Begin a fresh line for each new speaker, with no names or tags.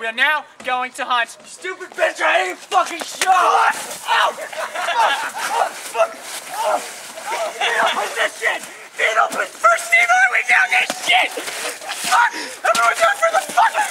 We are now going to hunt.
Stupid bitch, I ain't fucking shot! Ow! Oh, fuck! Oh. Feet up this shit! Feet up first Steve Irwin down this shit! Fuck! Everyone down for the fucking